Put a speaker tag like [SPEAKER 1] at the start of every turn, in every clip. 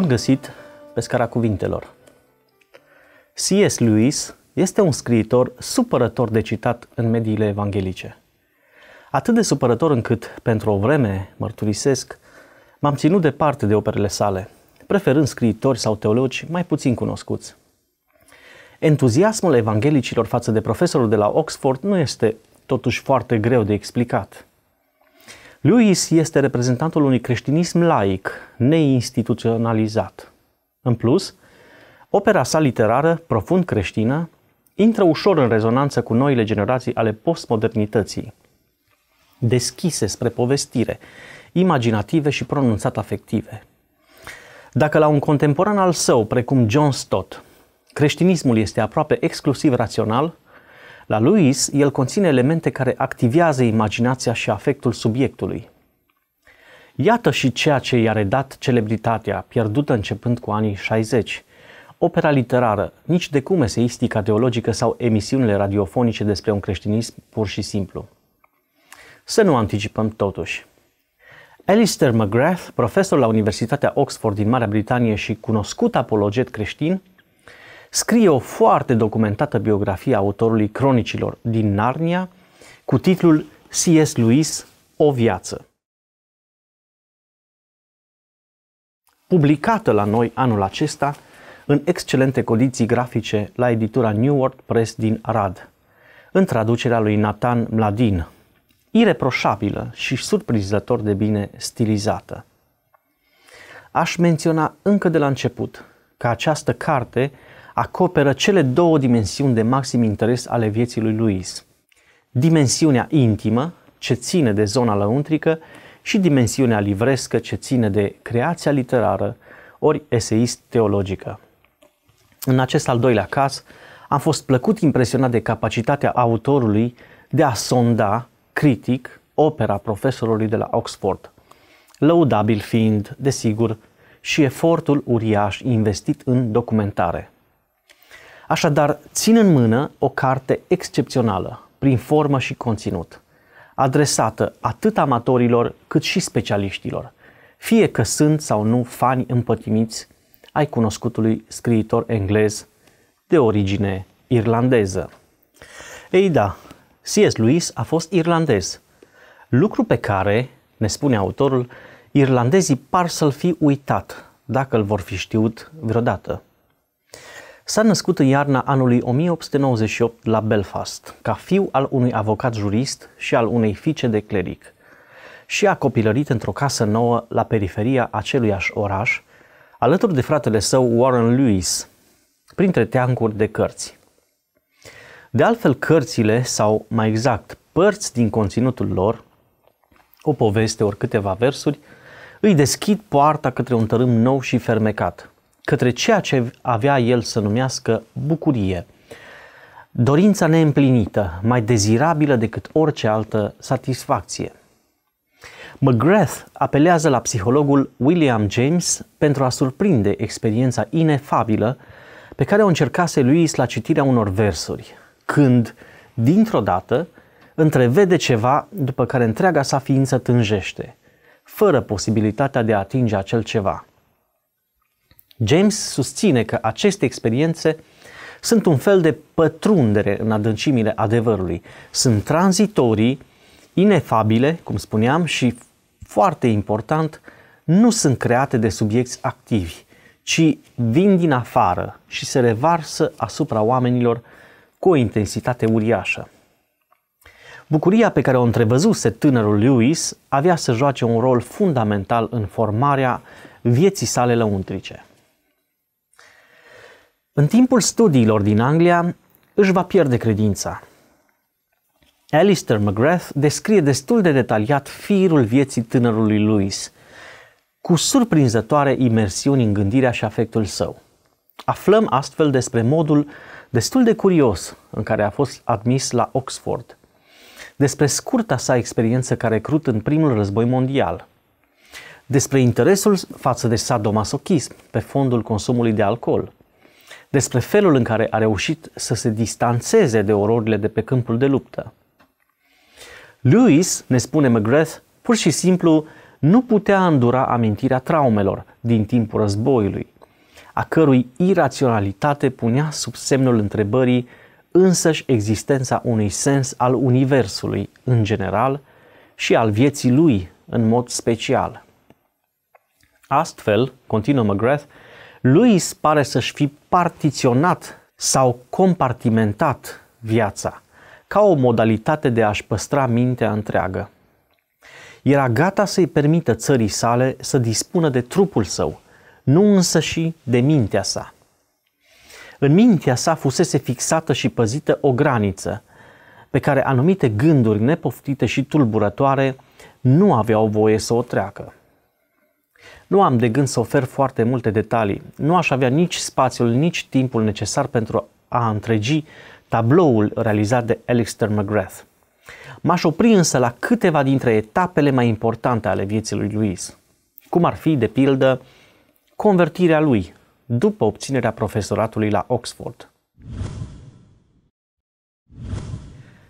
[SPEAKER 1] Bun găsit pe scara cuvintelor! C.S. Lewis este un scriitor supărător de citat în mediile evanghelice. Atât de supărător încât, pentru o vreme, mărturisesc, m-am ținut departe de operele sale, preferând scriitori sau teologi mai puțin cunoscuți. Entuziasmul evanghelicilor față de profesorul de la Oxford nu este totuși foarte greu de explicat. Lewis este reprezentantul unui creștinism laic, neinstituționalizat. În plus, opera sa literară, profund creștină, intră ușor în rezonanță cu noile generații ale postmodernității, deschise spre povestire, imaginative și pronunțat afective. Dacă la un contemporan al său, precum John Stott, creștinismul este aproape exclusiv rațional, la Lewis, el conține elemente care activează imaginația și afectul subiectului. Iată și ceea ce i-a redat celebritatea, pierdută începând cu anii 60. Opera literară, nici de cum eseistica teologică sau emisiunile radiofonice despre un creștinism pur și simplu. Să nu anticipăm totuși. Alistair McGrath, profesor la Universitatea Oxford din Marea Britanie și cunoscut apologet creștin, scrie o foarte documentată biografie a autorului cronicilor din Narnia cu titlul C.S. Lewis, O viață. Publicată la noi anul acesta în excelente condiții grafice la editura New World Press din Arad, în traducerea lui Nathan Mladin, ireproșabilă și surprinzător de bine stilizată. Aș menționa încă de la început că această carte acoperă cele două dimensiuni de maxim interes ale vieții lui Luis. Dimensiunea intimă, ce ține de zona lăuntrică, și dimensiunea livrescă, ce ține de creația literară, ori eseist teologică. În acest al doilea caz, am fost plăcut impresionat de capacitatea autorului de a sonda, critic, opera profesorului de la Oxford, lăudabil fiind, desigur, și efortul uriaș investit în documentare. Așadar, țin în mână o carte excepțională, prin formă și conținut, adresată atât amatorilor cât și specialiștilor, fie că sunt sau nu fani împătimiți ai cunoscutului scriitor englez de origine irlandeză. Ei da, C.S. Lewis a fost irlandez, lucru pe care, ne spune autorul, irlandezii par să-l fi uitat, dacă îl vor fi știut vreodată. S-a născut în iarna anului 1898 la Belfast, ca fiu al unui avocat jurist și al unei fiice de cleric, și a copilărit într-o casă nouă la periferia aceluiași oraș, alături de fratele său Warren Lewis, printre teancuri de cărți. De altfel, cărțile, sau mai exact, părți din conținutul lor, o poveste ori câteva versuri, îi deschid poarta către un tărâm nou și fermecat – către ceea ce avea el să numească bucurie. Dorința neîmplinită, mai dezirabilă decât orice altă satisfacție. McGrath apelează la psihologul William James pentru a surprinde experiența inefabilă pe care o încercase Lewis la citirea unor versuri, când, dintr-o dată, întrevede ceva după care întreaga sa ființă tânjește, fără posibilitatea de a atinge acel ceva – James susține că aceste experiențe sunt un fel de pătrundere în adâncimile adevărului. Sunt tranzitorii, inefabile, cum spuneam, și foarte important, nu sunt create de subiecti activi, ci vin din afară și se revarsă asupra oamenilor cu o intensitate uriașă. Bucuria pe care o întrevăzuse tânărul Lewis avea să joace un rol fundamental în formarea vieții sale lăuntrice. În timpul studiilor din Anglia, își va pierde credința. Alistair McGrath descrie destul de detaliat firul vieții tânărului Louis, cu surprinzătoare imersiuni în gândirea și afectul său. Aflăm astfel despre modul destul de curios în care a fost admis la Oxford, despre scurta sa experiență ca recrut în primul război mondial, despre interesul față de sadomasochism pe fondul consumului de alcool – despre felul în care a reușit să se distanțeze de ororile de pe câmpul de luptă. Lewis, ne spune McGrath, pur și simplu nu putea îndura amintirea traumelor din timpul războiului, a cărui iraționalitate punea sub semnul întrebării însăși existența unui sens al Universului în general și al vieții lui în mod special. Astfel, continuă McGrath, Louis pare să-și fi partiționat sau compartimentat viața ca o modalitate de a-și păstra mintea întreagă. Era gata să-i permită țării sale să dispună de trupul său, nu însă și de mintea sa. În mintea sa fusese fixată și păzită o graniță, pe care anumite gânduri nepoftite și tulburătoare nu aveau voie să o treacă. Nu am de gând să ofer foarte multe detalii. Nu aș avea nici spațiul, nici timpul necesar pentru a întregi tabloul realizat de Alistair McGrath. M-aș opri însă la câteva dintre etapele mai importante ale vieții lui Louis, cum ar fi, de pildă, convertirea lui după obținerea profesoratului la Oxford.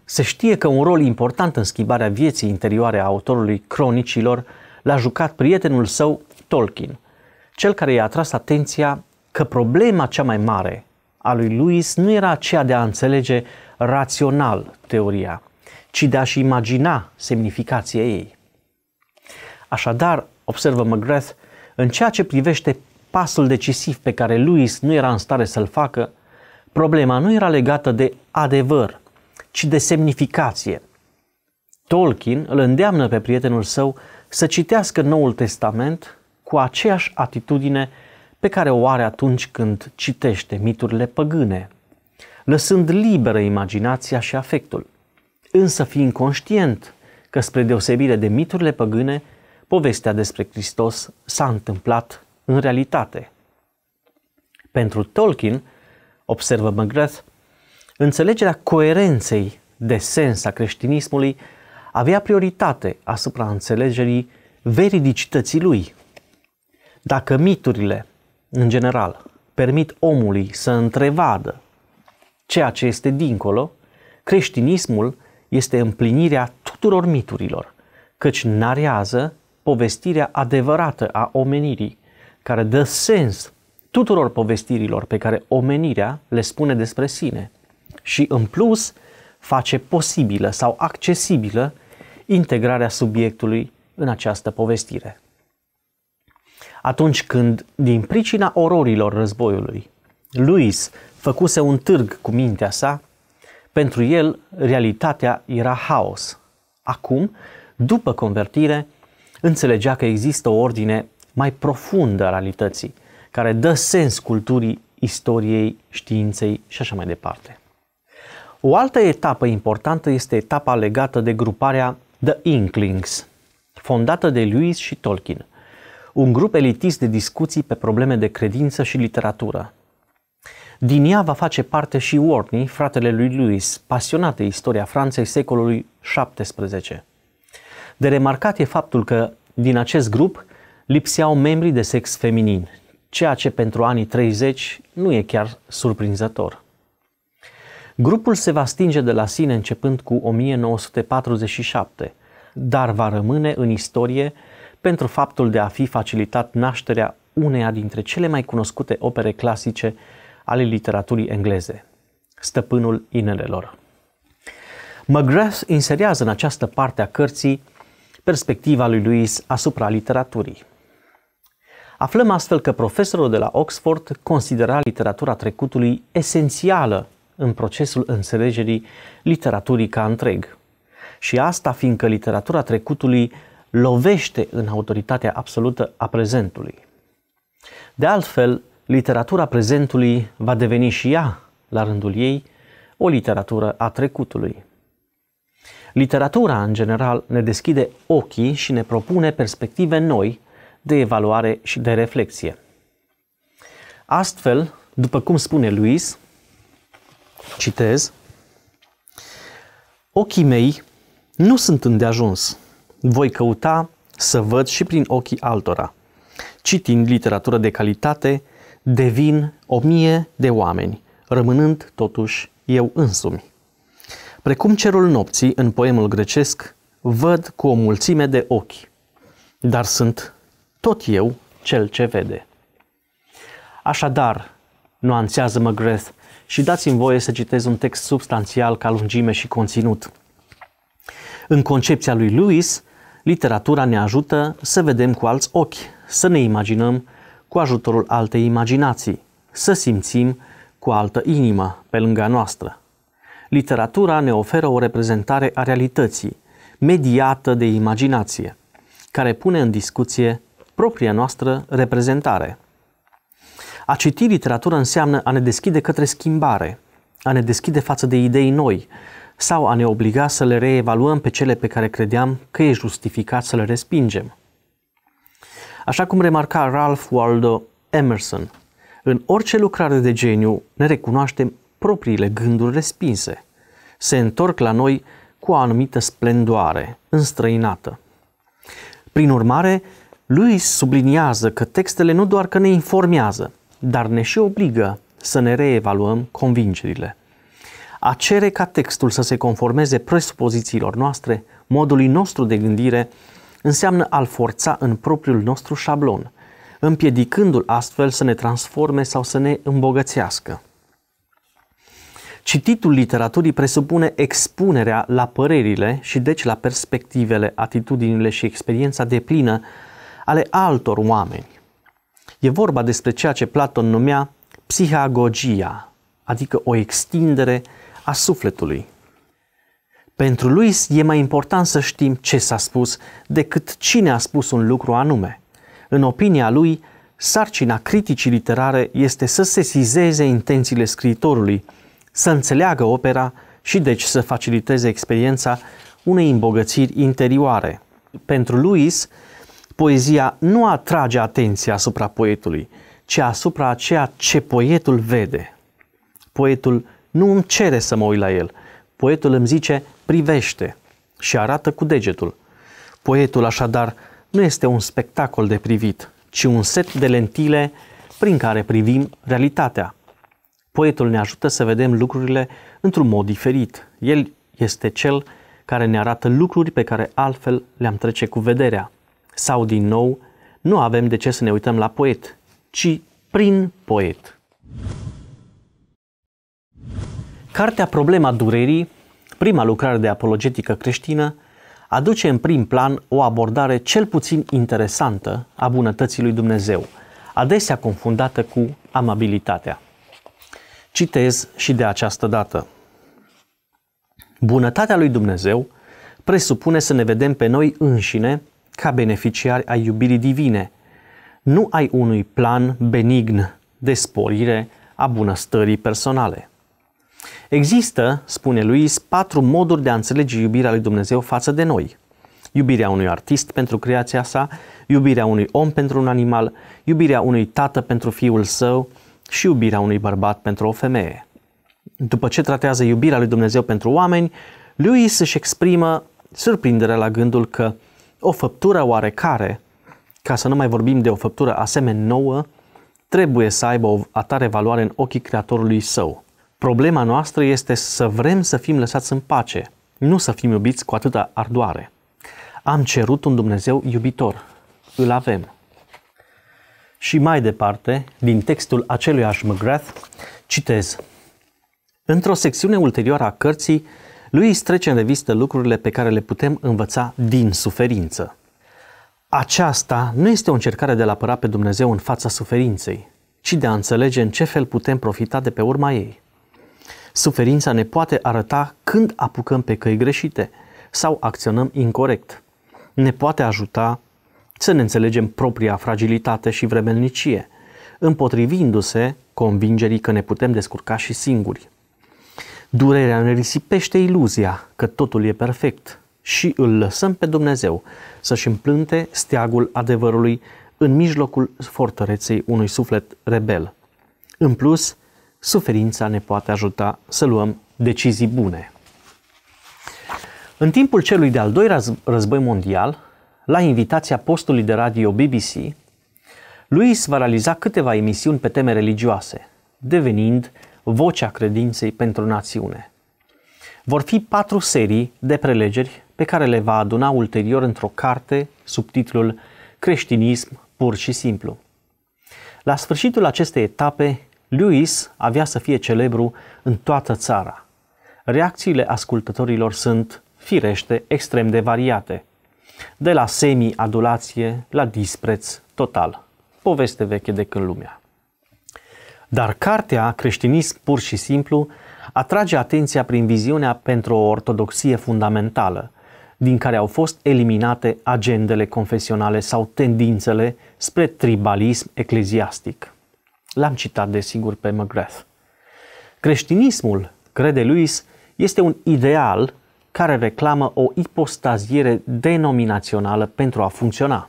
[SPEAKER 1] Se știe că un rol important în schimbarea vieții interioare a autorului cronicilor l-a jucat prietenul său Tolkien, cel care i-a atras atenția că problema cea mai mare a lui Lewis nu era aceea de a înțelege rațional teoria, ci de a-și imagina semnificația ei. Așadar, observă McGrath, în ceea ce privește pasul decisiv pe care Lewis nu era în stare să-l facă, problema nu era legată de adevăr, ci de semnificație. Tolkien îl îndeamnă pe prietenul său să citească Noul Testament cu aceeași atitudine pe care o are atunci când citește miturile păgâne, lăsând liberă imaginația și afectul, însă fiind conștient că spre deosebire de miturile păgâne, povestea despre Hristos s-a întâmplat în realitate. Pentru Tolkien, observă McGrath, înțelegerea coerenței de sens a creștinismului avea prioritate asupra înțelegerii veridicității lui. Dacă miturile, în general, permit omului să întrevadă ceea ce este dincolo, creștinismul este împlinirea tuturor miturilor, căci narează povestirea adevărată a omenirii, care dă sens tuturor povestirilor pe care omenirea le spune despre sine și, în plus, face posibilă sau accesibilă integrarea subiectului în această povestire. Atunci când, din pricina ororilor războiului, Louis făcuse un târg cu mintea sa, pentru el realitatea era haos. Acum, după convertire, înțelegea că există o ordine mai profundă a realității, care dă sens culturii, istoriei, științei și așa mai departe. O altă etapă importantă este etapa legată de gruparea The Inklings, fondată de Lewis și Tolkien, un grup elitist de discuții pe probleme de credință și literatură. Din ea va face parte și Warney, fratele lui Lewis, pasionat de istoria Franței secolului XVII. De remarcat e faptul că din acest grup lipseau membri de sex feminin, ceea ce pentru anii 30 nu e chiar surprinzător. Grupul se va stinge de la sine începând cu 1947, dar va rămâne în istorie pentru faptul de a fi facilitat nașterea uneia dintre cele mai cunoscute opere clasice ale literaturii engleze, Stăpânul Inelelor. McGrath inserează în această parte a cărții perspectiva lui Lewis asupra literaturii. Aflăm astfel că profesorul de la Oxford considera literatura trecutului esențială în procesul înțelegerii literaturii ca întreg. Și asta fiindcă literatura trecutului lovește în autoritatea absolută a prezentului. De altfel, literatura prezentului va deveni și ea, la rândul ei, o literatură a trecutului. Literatura, în general, ne deschide ochii și ne propune perspective noi de evaluare și de reflexie. Astfel, după cum spune Luis, citez, ochii mei nu sunt îndeajuns. Voi căuta să văd și prin ochii altora. Citind literatură de calitate, devin o mie de oameni, rămânând totuși eu însumi. Precum cerul nopții în poemul grecesc, văd cu o mulțime de ochi. dar sunt tot eu cel ce vede. Așadar, nuanțează McGrath și dați-mi voie să citez un text substanțial ca lungime și conținut. În concepția lui Lewis, literatura ne ajută să vedem cu alți ochi, să ne imaginăm cu ajutorul altei imaginații, să simțim cu altă inimă pe lângă noastră. Literatura ne oferă o reprezentare a realității, mediată de imaginație, care pune în discuție propria noastră reprezentare. A citi literatură înseamnă a ne deschide către schimbare, a ne deschide față de idei noi sau a ne obliga să le reevaluăm pe cele pe care credeam că e justificat să le respingem. Așa cum remarca Ralph Waldo Emerson, în orice lucrare de geniu ne recunoaștem propriile gânduri respinse. Se întorc la noi cu o anumită splendoare, înstrăinată. Prin urmare, lui subliniază că textele nu doar că ne informează, dar ne și obligă să ne reevaluăm convingerile. A cere ca textul să se conformeze presupozițiilor noastre, modului nostru de gândire, înseamnă a-l forța în propriul nostru șablon, împiedicându-l astfel să ne transforme sau să ne îmbogățească. Cititul literaturii presupune expunerea la părerile și deci la perspectivele, atitudinile și experiența de plină ale altor oameni. E vorba despre ceea ce Platon numea psihagogia, adică o extindere a sufletului. Pentru lui e mai important să știm ce s-a spus decât cine a spus un lucru anume. În opinia lui, sarcina criticii literare este să sesizeze intențiile scriitorului, să înțeleagă opera și deci să faciliteze experiența unei îmbogățiri interioare. Pentru Luis, poezia nu atrage atenția asupra poetului, ci asupra ceea ce poetul vede. Poetul nu îmi cere să mă uit la el. Poetul îmi zice, privește și arată cu degetul. Poetul așadar nu este un spectacol de privit, ci un set de lentile prin care privim realitatea. Poetul ne ajută să vedem lucrurile într-un mod diferit. El este cel care ne arată lucruri pe care altfel le-am trece cu vederea. Sau, din nou, nu avem de ce să ne uităm la poet, ci prin poet. Cartea Problema durerii, prima lucrare de apologetică creștină, aduce în prim plan o abordare cel puțin interesantă a bunătății lui Dumnezeu, adesea confundată cu amabilitatea. Citez și de această dată. Bunătatea lui Dumnezeu presupune să ne vedem pe noi înșine ca beneficiari ai iubirii divine, nu ai unui plan benign de sporire a bunăstării personale. Există, spune Luis, patru moduri de a înțelege iubirea lui Dumnezeu față de noi. Iubirea unui artist pentru creația sa, iubirea unui om pentru un animal, iubirea unui tată pentru fiul său și iubirea unui bărbat pentru o femeie. După ce tratează iubirea lui Dumnezeu pentru oameni, Luis își exprimă surprinderea la gândul că o făptură oarecare, ca să nu mai vorbim de o făptură asemenea nouă, trebuie să aibă o atare valoare în ochii Creatorului său. Problema noastră este să vrem să fim lăsați în pace, nu să fim iubiți cu atâta ardoare. Am cerut un Dumnezeu iubitor. Îl avem. Și mai departe, din textul acelui McGrath, citez. Într-o secțiune ulterioară a cărții, lui trece în revistă lucrurile pe care le putem învăța din suferință. Aceasta nu este o încercare de a apăra pe Dumnezeu în fața suferinței, ci de a înțelege în ce fel putem profita de pe urma ei. Suferința ne poate arăta când apucăm pe căi greșite sau acționăm incorrect. Ne poate ajuta să ne înțelegem propria fragilitate și vremelnicie, împotrivindu-se convingerii că ne putem descurca și singuri. Durerea ne risipește iluzia că totul e perfect și îl lăsăm pe Dumnezeu să-și împlânte steagul adevărului în mijlocul fortăreței unui suflet rebel. În plus, suferința ne poate ajuta să luăm decizii bune. În timpul celui de-al doilea război mondial, la invitația postului de radio BBC, Louis va realiza câteva emisiuni pe teme religioase, devenind vocea credinței pentru națiune. Vor fi patru serii de prelegeri pe care le va aduna ulterior într-o carte sub titlul Creștinism pur și simplu. La sfârșitul acestei etape, Lewis avea să fie celebru în toată țara. Reacțiile ascultătorilor sunt, firește, extrem de variate, de la semi-adulație la dispreț total. Poveste veche de când lumea. Dar cartea Creștinism pur și simplu atrage atenția prin viziunea pentru o ortodoxie fundamentală, din care au fost eliminate agendele confesionale sau tendințele spre tribalism ecleziastic. L-am citat desigur pe McGrath. Creștinismul, crede Luis, este un ideal care reclamă o ipostaziere denominațională pentru a funcționa.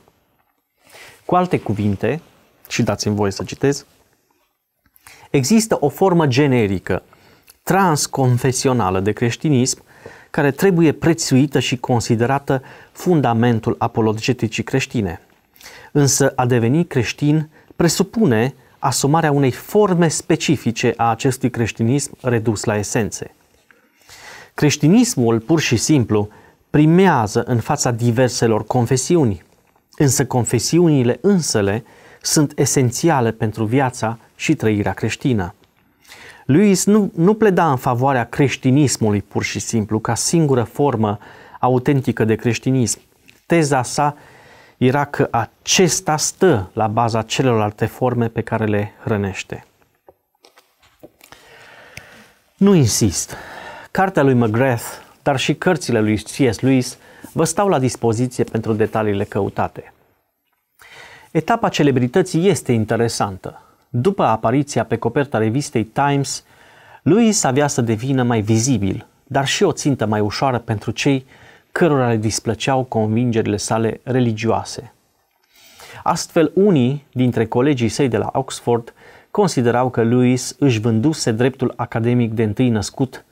[SPEAKER 1] Cu alte cuvinte, și dați-mi voie să citez, există o formă generică, transconfesională de creștinism, care trebuie prețuită și considerată fundamentul apologeticii creștine. Însă a deveni creștin presupune asumarea unei forme specifice a acestui creștinism redus la esențe. Creștinismul, pur și simplu, primează în fața diverselor confesiuni, însă confesiunile însele sunt esențiale pentru viața și trăirea creștină. Luis nu, nu pleda în favoarea creștinismului pur și simplu ca singură formă autentică de creștinism. Teza sa era că acesta stă la baza celorlalte forme pe care le hrănește. Nu insist. Cartea lui McGrath, dar și cărțile lui C.S. Lewis vă stau la dispoziție pentru detaliile căutate. Etapa celebrității este interesantă. După apariția pe coperta revistei Times, Lewis avea să devină mai vizibil, dar și o țintă mai ușoară pentru cei cărora le displăceau convingerile sale religioase. Astfel, unii dintre colegii săi de la Oxford considerau că Lewis își vânduse dreptul academic de întâi născut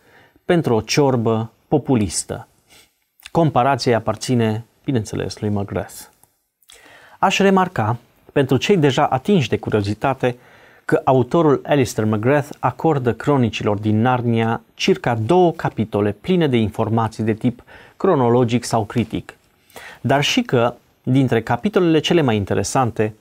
[SPEAKER 1] pentru o ciorbă populistă. Comparația aparține, bineînțeles, lui McGrath. Aș remarca, pentru cei deja atinși de curiozitate, că autorul Alistair McGrath acordă cronicilor din Narnia circa două capitole pline de informații de tip cronologic sau critic, dar și că, dintre capitolele cele mai interesante,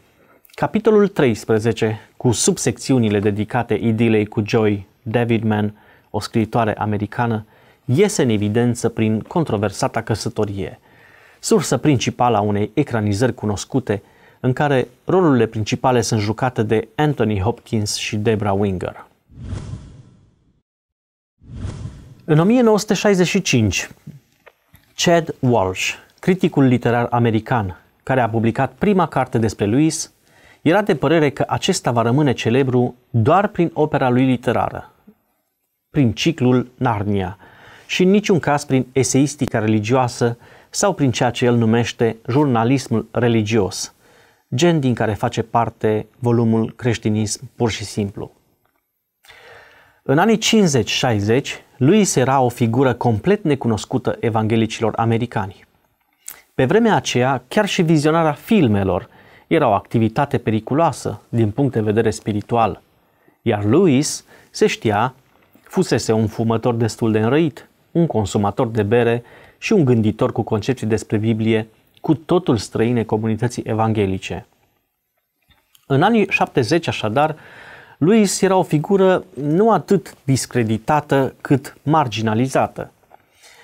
[SPEAKER 1] capitolul 13, cu subsecțiunile dedicate idilei cu Joy Davidman, o scriitoare americană, iese în evidență prin controversata căsătorie, sursă principală a unei ecranizări cunoscute – în care rolurile principale sunt jucate de Anthony Hopkins și Debra Winger. În 1965, Chad Walsh, criticul literar american, care a publicat prima carte despre Lewis, era de părere că acesta va rămâne celebru doar prin opera lui literară, prin ciclul Narnia și în niciun caz prin eseistica religioasă sau prin ceea ce el numește jurnalismul religios – gen din care face parte volumul Creștinism pur și simplu. În anii 50-60, Luis era o figură complet necunoscută evanghelicilor americani. Pe vremea aceea, chiar și vizionarea filmelor era o activitate periculoasă din punct de vedere spiritual, iar Louis, se știa, fusese un fumător destul de înrăit, un consumator de bere și un gânditor cu concepții despre Biblie cu totul străine comunității evanghelice. În anii 70, așadar, Louis era o figură nu atât discreditată cât marginalizată.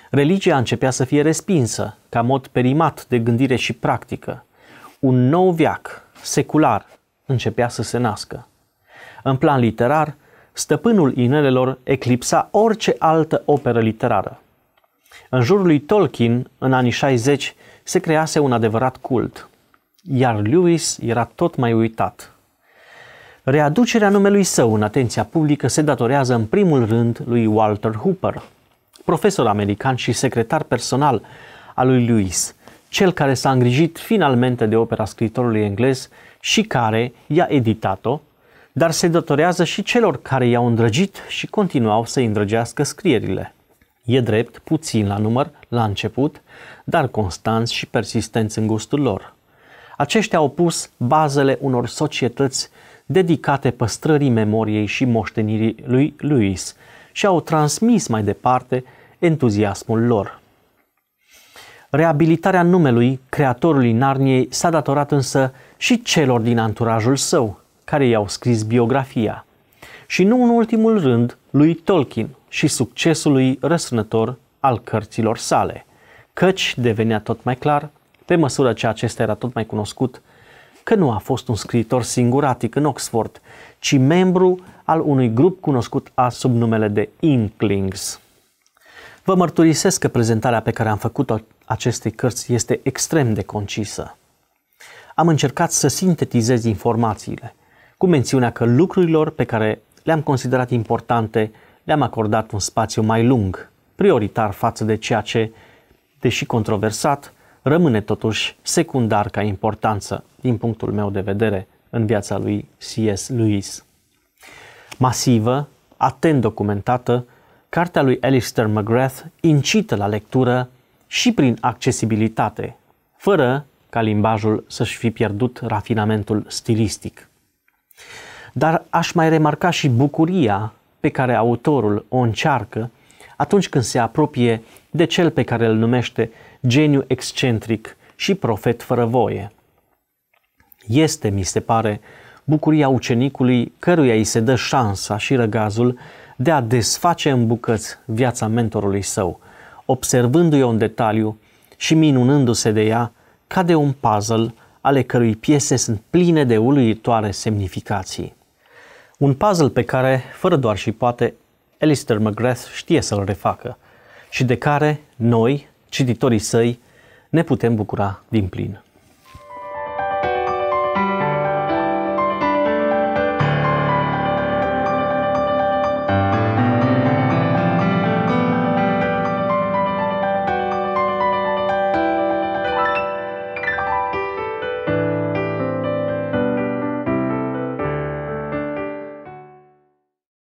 [SPEAKER 1] Religia începea să fie respinsă ca mod perimat de gândire și practică. Un nou viac, secular, începea să se nască. În plan literar, stăpânul inelelor eclipsa orice altă operă literară. În jurul lui Tolkien, în anii 60, se crease un adevărat cult, iar Lewis era tot mai uitat. Readucerea numelui său în atenția publică se datorează în primul rând lui Walter Hooper, profesor american și secretar personal al lui Lewis, cel care s-a îngrijit finalmente de opera scriitorului englez și care i-a editat-o, dar se datorează și celor care i-au îndrăgit și continuau să-i îndrăgească scrierile. E drept, puțin la număr, la început, dar constanți și persistenți în gustul lor. Aceștia au pus bazele unor societăți dedicate păstrării memoriei și moștenirii lui Louis și au transmis mai departe entuziasmul lor. Reabilitarea numelui creatorului Narniei s-a datorat însă și celor din anturajul său, care i-au scris biografia. Și nu în ultimul rând lui Tolkien și succesului răsunător al cărților sale, căci devenea tot mai clar, pe măsură ce acesta era tot mai cunoscut, că nu a fost un scriitor singuratic în Oxford, ci membru al unui grup cunoscut a sub numele de Inklings. Vă mărturisesc că prezentarea pe care am făcut-o acestei cărți este extrem de concisă. Am încercat să sintetizez informațiile, cu mențiunea că lucrurilor pe care le-am considerat importante le-am acordat un spațiu mai lung, prioritar față de ceea ce, deși controversat, rămâne totuși secundar ca importanță, din punctul meu de vedere, în viața lui C.S. Lewis. Masivă, atent documentată, cartea lui Alistair McGrath incită la lectură și prin accesibilitate, fără ca limbajul să-și fi pierdut rafinamentul stilistic. Dar aș mai remarca și bucuria pe care autorul o încearcă atunci când se apropie de cel pe care îl numește geniu excentric și profet fără voie. Este, mi se pare, bucuria ucenicului căruia îi se dă șansa și răgazul de a desface în bucăți viața mentorului său, observându-i-o în detaliu și minunându-se de ea ca de un puzzle ale cărui piese sunt pline de uluitoare semnificații. Un puzzle pe care, fără doar și poate, Alistair McGrath știe să-l refacă și de care noi, cititorii săi, ne putem bucura din plin.